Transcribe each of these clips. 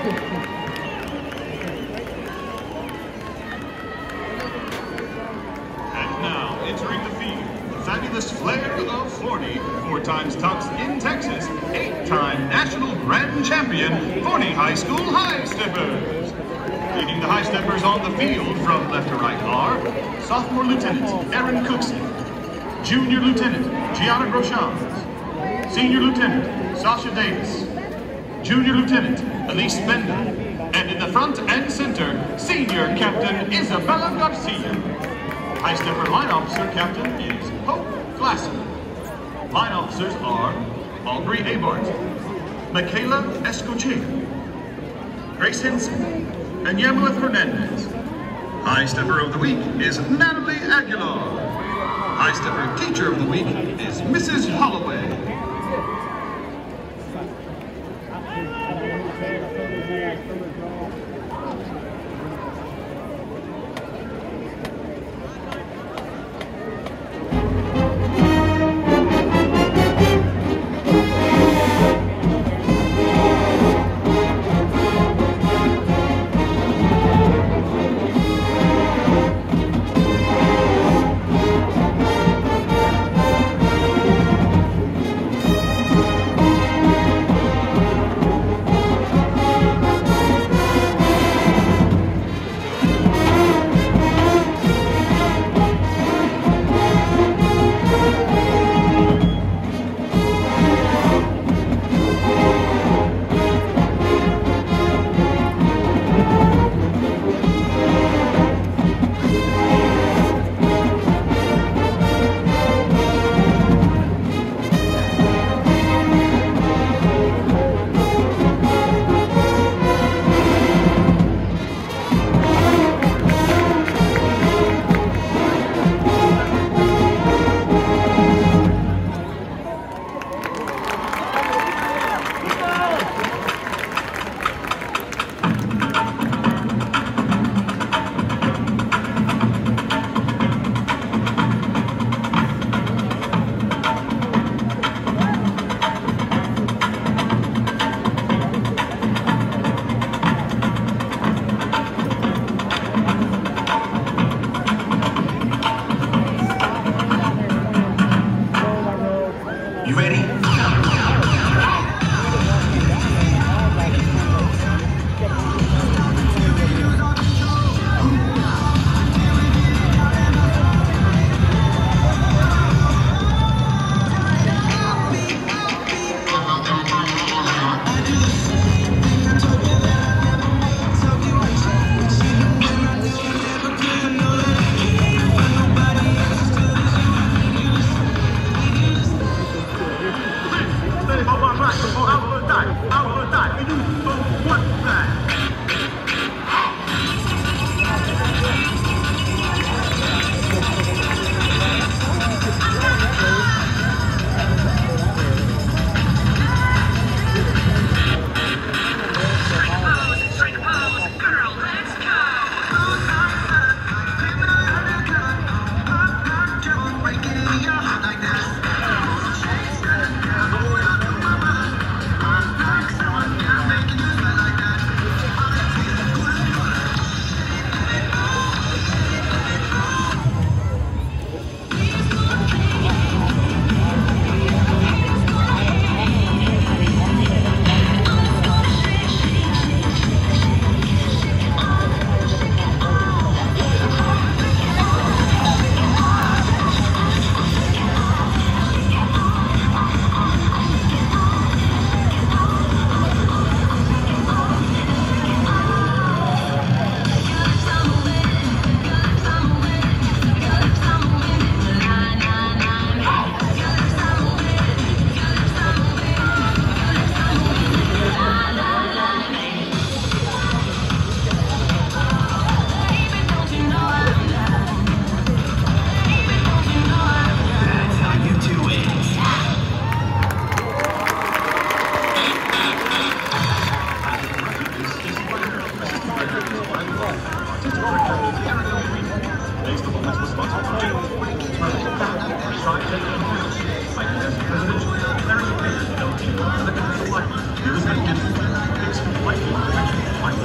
And now, entering the field, fabulous Flair of Forney, four times tops in Texas, eight-time national grand champion, Forney High School High Steppers. Leading the High Steppers on the field from left to right are sophomore lieutenant Aaron Cookson, junior lieutenant Gianna Groshans, senior lieutenant Sasha Davis, junior lieutenant Elise Bender, and in the front and center, senior captain Isabella Garcia. High Stepper Line Officer Captain is Hope Glasser. Line officers are Aubrey Abart, Michaela Escochea, Grace Henson, and Yamileth Hernandez. High Stepper of the Week is Natalie Aguilar. High Stepper Teacher of the Week is Mrs. Holloway.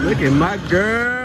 Look at my girl.